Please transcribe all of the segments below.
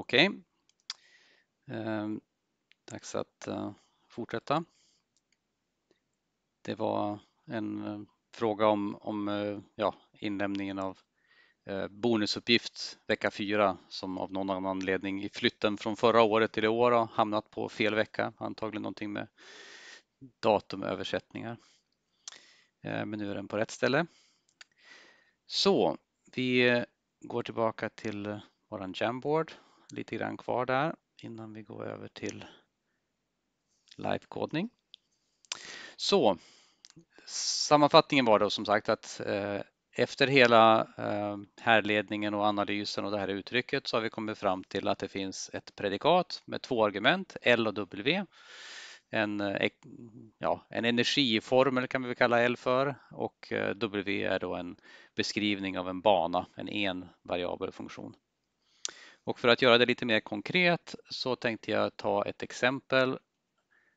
Okej. Okay. Dags att eh, fortsätta. Det var en eh, fråga om, om eh, ja, inlämningen av bonusuppgift vecka 4 som av någon annan anledning i flytten från förra året till i år har hamnat på fel vecka. Antagligen någonting med datumöversättningar. Men nu är den på rätt ställe. Så vi går tillbaka till våran Jamboard lite grann kvar där innan vi går över till livekodning. Så sammanfattningen var då som sagt att eh, efter hela eh, härledningen och analysen och det här uttrycket så har vi kommit fram till att det finns ett predikat med två argument, L och W. En, eh, ja, en energiformel kan vi väl kalla L för och eh, W är då en beskrivning av en bana, en en variabel funktion. Och för att göra det lite mer konkret så tänkte jag ta ett exempel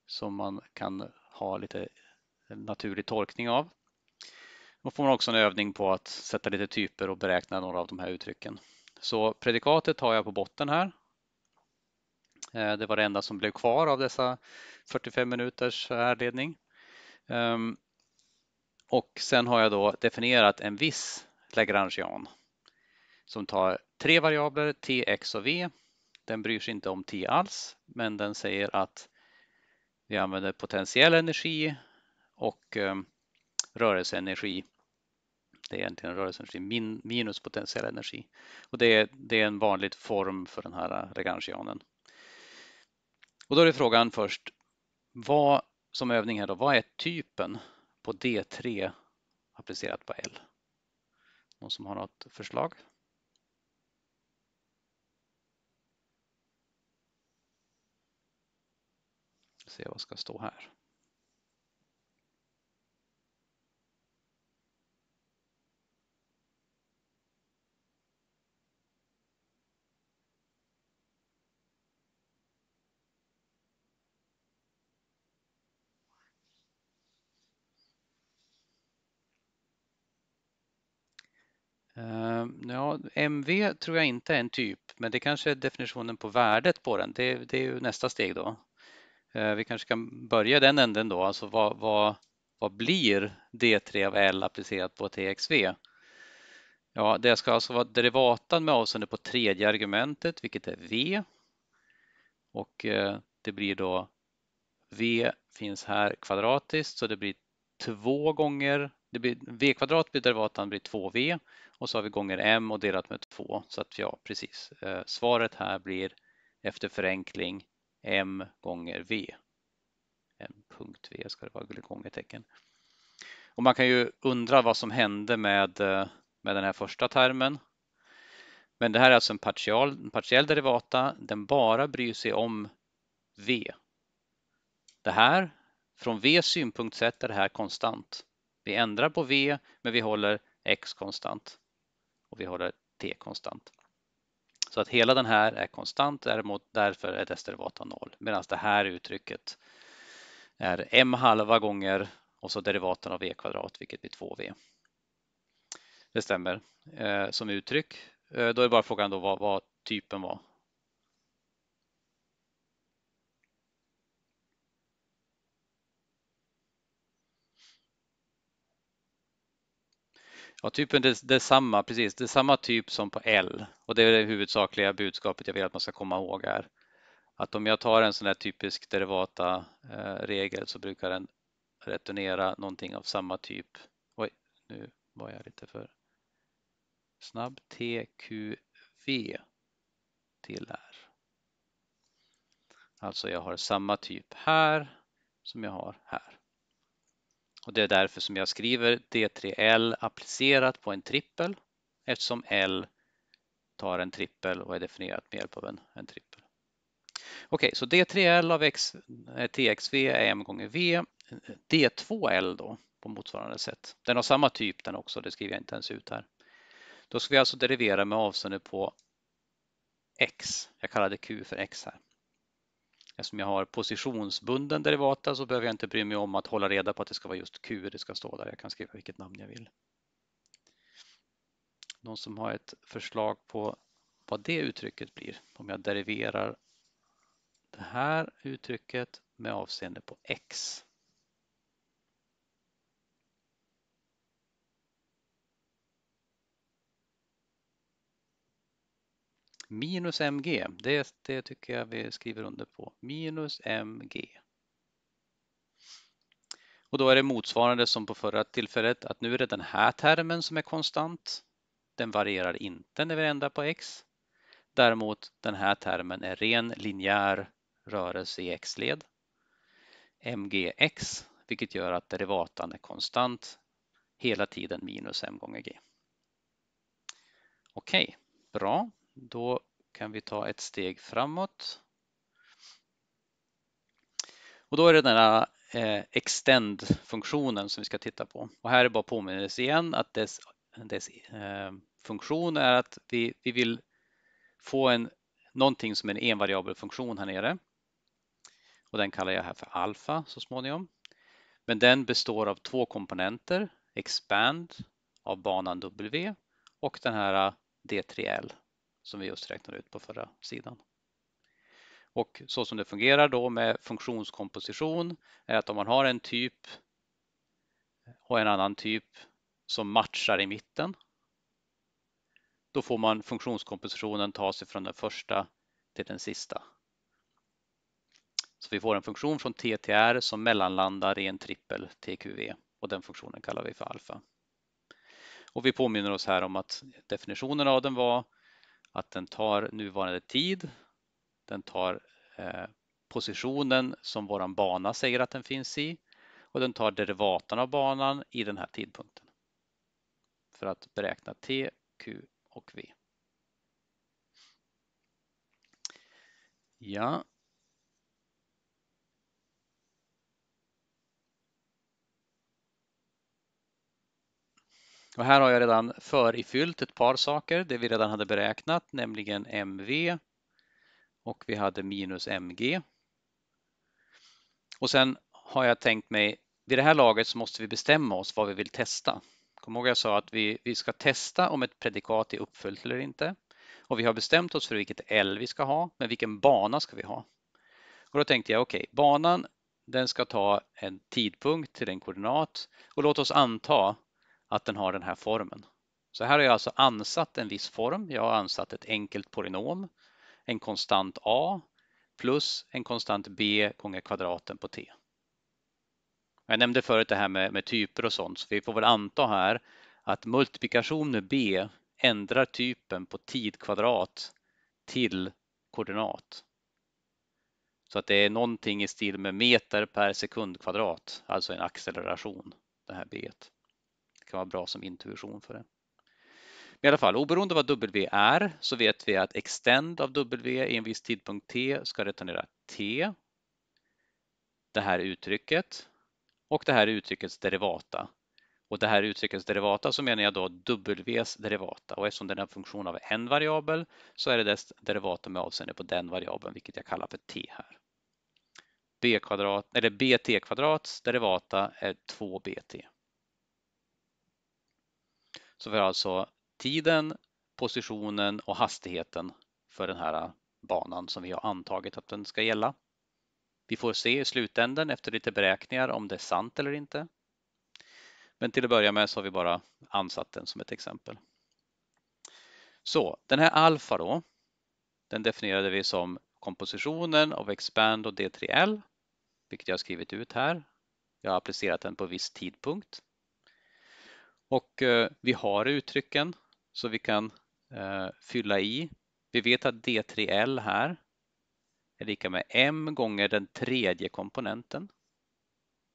som man kan ha lite naturlig tolkning av. Då får man också en övning på att sätta lite typer och beräkna några av de här uttrycken. Så predikatet har jag på botten här. Eh, det var det enda som blev kvar av dessa 45 minuters härledning. Ehm, och sen har jag då definierat en viss Lagrangian som tar tre variabler, t, x och v. Den bryr sig inte om t alls, men den säger att vi använder potentiell energi och ehm, rörelseenergi. Det är egentligen rörelseenergi min, minus potentiell energi. Och det är, det är en vanlig form för den här Lagrangianen. Och då är det frågan först, vad, som övning här då, vad är typen på D3 applicerat på L? Någon som har något förslag? Se vad ska stå här. Eh, ja, MV tror jag inte är en typ, men det kanske är definitionen på värdet på den. Det, det är ju nästa steg då. Eh, vi kanske kan börja den änden då, alltså vad, vad, vad blir D3 av L applicerat på TXV? Ja, det ska alltså vara derivatan med avseende på tredje argumentet, vilket är V. Och eh, det blir då V finns här kvadratiskt, så det blir två gånger, det blir, V kvadrat blir derivatan blir 2V och så har vi gånger M och delat med 2. Så att ja, precis. Eh, svaret här blir efter förenkling m gånger v. En punkt v ska det vara gångertecken. Och man kan ju undra vad som hände med, eh, med den här första termen. Men det här är alltså en partial, en partiell derivata. Den bara bryr sig om v. Det här, från v synpunkt sett är det här konstant. Vi ändrar på v, men vi håller x konstant och vi håller t konstant. Så att hela den här är konstant, däremot därför är dess derivata noll. Medan det här uttrycket är m halva gånger och så derivaten av v kvadrat, vilket blir 2v. Det stämmer eh, som uttryck. Eh, då är bara frågan då vad, vad typen var. Ja, typen det, det är samma, precis. Det är samma typ som på L och det är det huvudsakliga budskapet jag vill att man ska komma ihåg här. Att om jag tar en sån här typisk derivata eh, regel så brukar den returnera någonting av samma typ. Oj, nu var jag lite för snabb. TQV till R. Alltså jag har samma typ här som jag har här. Och det är därför som jag skriver D3L applicerat på en trippel eftersom L tar en trippel och är definierat med hjälp av en, en trippel. Okej, okay, så D3L av X, eh, TXV är M gånger V. D2L då på motsvarande sätt. Den har samma typ den också, det skriver jag inte ens ut här. Då ska vi alltså derivera med avseende på X. Jag kallar det Q för X här. Eftersom jag har positionsbunden derivata så behöver jag inte bry mig om att hålla reda på att det ska vara just Q det ska stå där. Jag kan skriva vilket namn jag vill. Någon som har ett förslag på vad det uttrycket blir om jag deriverar det här uttrycket med avseende på x. Minus mg, det, det tycker jag vi skriver under på. Minus mg. Och då är det motsvarande som på förra tillfället att nu är det den här termen som är konstant. Den varierar inte när vi ändrar på x. Däremot den här termen är ren linjär rörelse i x-led. mgx, vilket gör att derivatan är konstant hela tiden minus m gånger g. Okej, okay, bra. Då kan vi ta ett steg framåt. Och då är det den här eh, extend-funktionen som vi ska titta på. Och här är bara påminnelse igen att dess, dess eh, funktion är att vi, vi vill få en, någonting som är en envariabel funktion här nere. Och den kallar jag här för alfa så småningom. Men den består av två komponenter, expand av banan W och den här eh, D3L som vi just räknade ut på förra sidan. Och så som det fungerar då med funktionskomposition är att om man har en typ och en annan typ som matchar i mitten då får man funktionskompositionen ta sig från den första till den sista. Så vi får en funktion från TTR som mellanlandar i en trippel TQV och den funktionen kallar vi för alfa. Och vi påminner oss här om att definitionen av den var att den tar nuvarande tid, den tar eh, positionen som våran bana säger att den finns i och den tar derivatan av banan i den här tidpunkten för att beräkna T, Q och V. Ja. Och här har jag redan förifyllt ett par saker, det vi redan hade beräknat, nämligen MV och vi hade minus MG. Och sen har jag tänkt mig, vid det här laget så måste vi bestämma oss vad vi vill testa. Kom ihåg jag sa att vi, vi ska testa om ett predikat är uppfyllt eller inte. Och vi har bestämt oss för vilket L vi ska ha, men vilken bana ska vi ha? Och då tänkte jag, okej, okay, banan den ska ta en tidpunkt till en koordinat och låt oss anta att den har den här formen. Så här har jag alltså ansatt en viss form. Jag har ansatt ett enkelt polynom, en konstant a plus en konstant b gånger kvadraten på t. Jag nämnde förut det här med, med typer och sånt, så vi får väl anta här att multiplikation med b ändrar typen på tid kvadrat till koordinat. Så att det är någonting i stil med meter per sekund kvadrat, alltså en acceleration, det här b. Det kan vara bra som intuition för det. Men I alla fall, oberoende vad W är så vet vi att extend av W i en viss tidpunkt t ska returnera t, det här uttrycket och det här uttryckets derivata. Och det här uttryckets derivata så menar jag då W's derivata och eftersom den är en funktion av en variabel så är det dess derivata med avseende på den variabeln vilket jag kallar för t här. B kvadrat, eller bt kvadrats derivata är 2bt. Så vi har alltså tiden, positionen och hastigheten för den här banan som vi har antagit att den ska gälla. Vi får se i slutändan efter lite beräkningar om det är sant eller inte. Men till att börja med så har vi bara ansatt den som ett exempel. Så den här alfa då, den definierade vi som kompositionen av expand och D3L, vilket jag har skrivit ut här. Jag har applicerat den på viss tidpunkt. Och eh, vi har uttrycken så vi kan eh, fylla i. Vi vet att D3L här är lika med m gånger den tredje komponenten.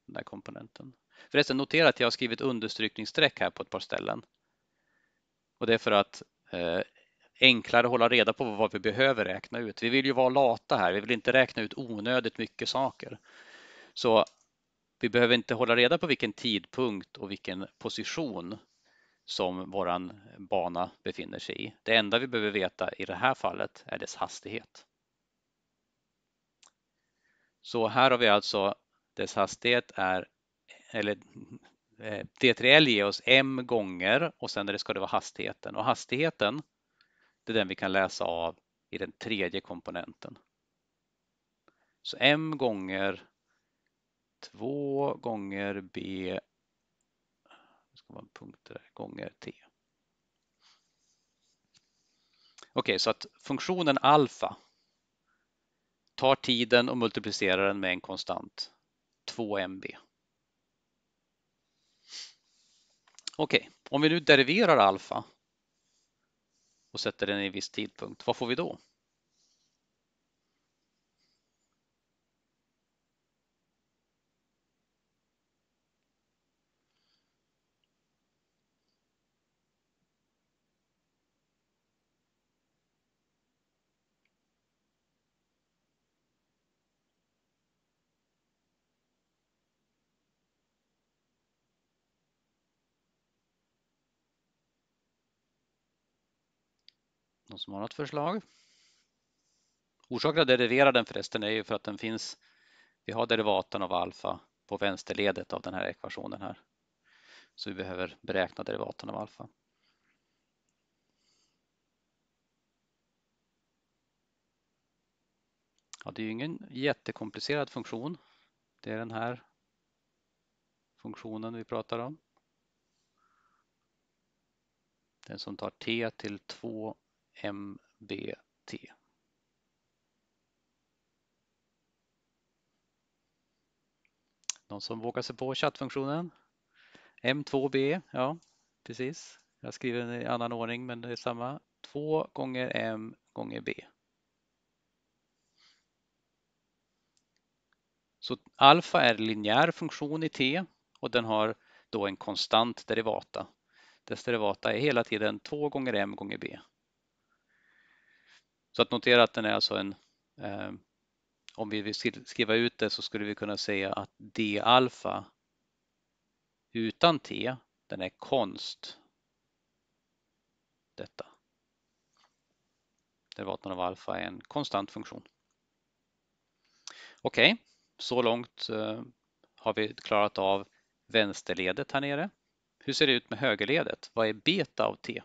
Den där komponenten. Förresten, notera att jag har skrivit understrykningsstreck här på ett par ställen. Och det är för att eh, enklare hålla reda på vad vi behöver räkna ut. Vi vill ju vara lata här, vi vill inte räkna ut onödigt mycket saker. Så vi behöver inte hålla reda på vilken tidpunkt och vilken position som våran bana befinner sig i. Det enda vi behöver veta i det här fallet är dess hastighet. Så här har vi alltså dess hastighet är, eller eh, D3L ger oss m gånger och sen ska det vara hastigheten och hastigheten det är den vi kan läsa av i den tredje komponenten. Så m gånger 2 gånger b ska vara punkter där, gånger t. Okej, så att funktionen alfa tar tiden och multiplicerar den med en konstant, 2mb. Okej, om vi nu deriverar alfa och sätter den i en viss tidpunkt, vad får vi då? Någon som har något förslag? Orsaken att derivera den förresten är ju för att den finns, vi har derivaten av alfa på vänsterledet av den här ekvationen här. Så vi behöver beräkna derivaten av alfa. Ja, det är ju ingen jättekomplicerad funktion. Det är den här funktionen vi pratar om. Den som tar t till 2 MBT. Någon som vågar sig på chattfunktionen? M2B, ja precis. Jag skriver den i annan ordning men det är samma. 2 gånger M gånger B. Så alfa är linjär funktion i T och den har då en konstant derivata. Dess derivata är hela tiden 2 gånger M gånger B. Så att notera att den är alltså en, eh, om vi vill skriva ut det så skulle vi kunna säga att D-alfa utan T, den är konst detta. Derivaten av alfa är en konstant funktion. Okej, okay, så långt eh, har vi klarat av vänsterledet här nere. Hur ser det ut med högerledet? Vad är beta av t?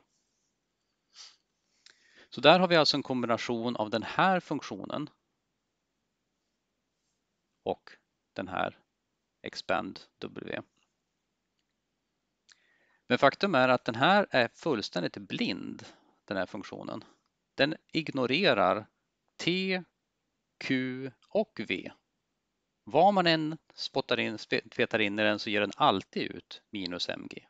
Så där har vi alltså en kombination av den här funktionen och den här expand w. Men faktum är att den här är fullständigt blind, den här funktionen. Den ignorerar t, q och v. Vad man än spottar in, petar in i den så ger den alltid ut minus mg.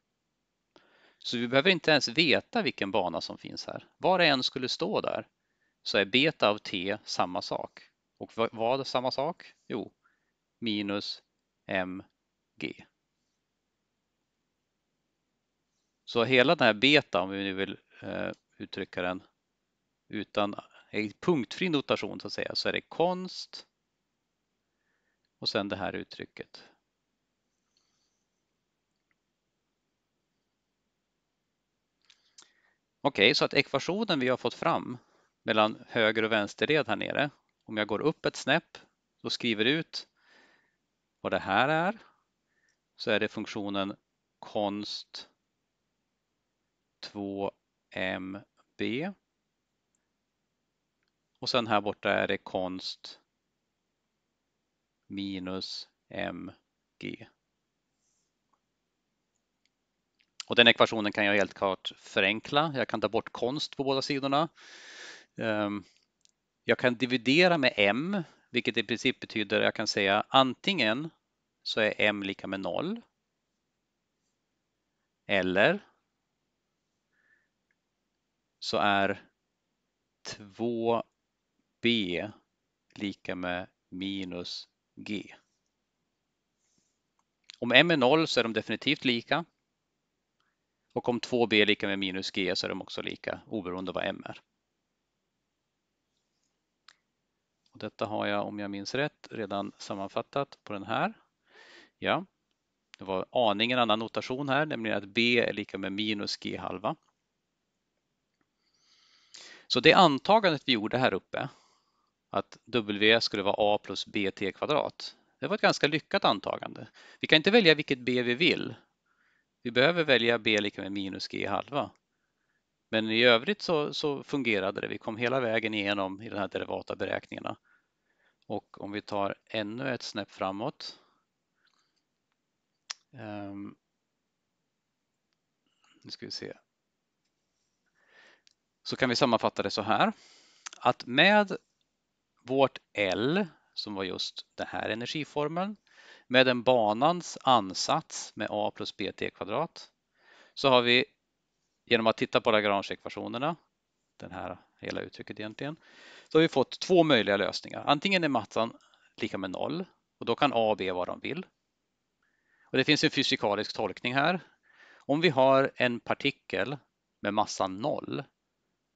Så vi behöver inte ens veta vilken bana som finns här. Var det än skulle stå där så är beta av t samma sak. Och vad är samma sak? Jo, minus mg. Så hela den här beta, om vi nu vill eh, uttrycka den utan punktfri notation så att säga, så är det konst och sen det här uttrycket Okej, okay, så att ekvationen vi har fått fram mellan höger och vänsterled här nere, om jag går upp ett snäpp och skriver ut vad det här är, så är det funktionen konst 2mb. Och sen här borta är det konst minus mg. Och den ekvationen kan jag helt klart förenkla. Jag kan ta bort konst på båda sidorna. Ehm, jag kan dividera med m, vilket i princip betyder att jag kan säga antingen så är m lika med 0 eller så är 2b lika med minus g. Om m är 0 så är de definitivt lika. Och om 2b är lika med minus g så är de också lika oberoende av vad m är. Och detta har jag, om jag minns rätt, redan sammanfattat på den här. Ja, det var aningen annan notation här, nämligen att b är lika med minus g halva. Så det antagandet vi gjorde här uppe, att w skulle vara a plus bt kvadrat, det var ett ganska lyckat antagande. Vi kan inte välja vilket b vi vill, vi behöver välja b lika med minus g halva. Men i övrigt så, så fungerade det. Vi kom hela vägen igenom i de här derivata beräkningarna. Och om vi tar ännu ett snäpp framåt. Um, nu ska vi se. Så kan vi sammanfatta det så här. Att med vårt L som var just den här energiformeln med en banans ansats med a plus bt kvadrat så har vi genom att titta på Lagrange-ekvationerna, den här hela uttrycket egentligen, så har vi fått två möjliga lösningar. Antingen är mattan lika med noll och då kan A och B vad de vill. Och det finns en fysikalisk tolkning här. Om vi har en partikel med massan noll,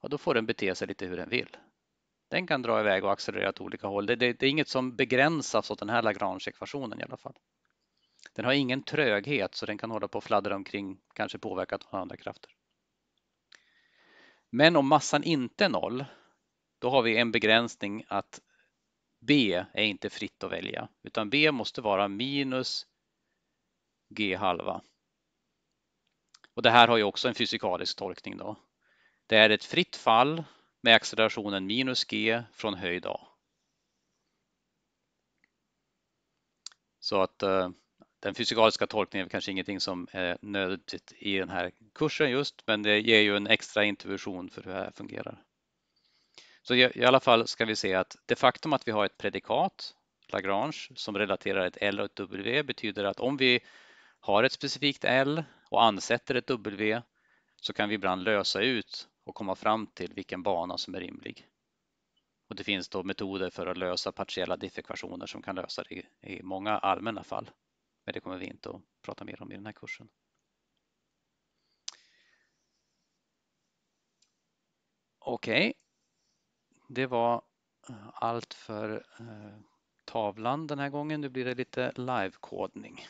ja, då får den bete sig lite hur den vill. Den kan dra iväg och accelerera åt olika håll. Det, det, det är inget som begränsas åt den här Lagrange-ekvationen i alla fall. Den har ingen tröghet så den kan hålla på och fladdra omkring, kanske påverkat av andra krafter. Men om massan inte är noll, då har vi en begränsning att B är inte fritt att välja, utan B måste vara minus G halva. Och det här har ju också en fysikalisk tolkning då. Det är ett fritt fall med accelerationen minus G från höjd A. Så att eh, den fysikaliska tolkningen är kanske ingenting som är nödvändigt i den här kursen just, men det ger ju en extra intuition för hur det här fungerar. Så i alla fall ska vi se att det faktum att vi har ett predikat, Lagrange, som relaterar ett L och ett W betyder att om vi har ett specifikt L och ansätter ett W så kan vi ibland lösa ut och komma fram till vilken bana som är rimlig. Och det finns då metoder för att lösa partiella diffekvationer som kan lösa det i många allmänna fall. Men det kommer vi inte att prata mer om i den här kursen. Okej, okay. det var eh, allt för eh, tavlan den här gången. Nu blir det lite live-kodning.